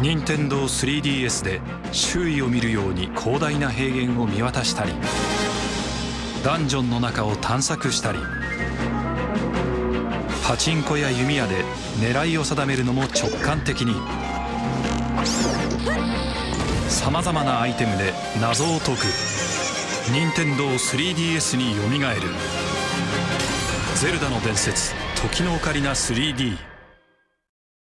任天堂 3DS で周囲を見るように広大な平原を見渡したりダンジョンの中を探索したりパチンコや弓矢で狙いを定めるのも直感的にさまざまなアイテムで謎を解く任天堂 3DS によみがえる「ゼルダの伝説時のオカリナ 3D」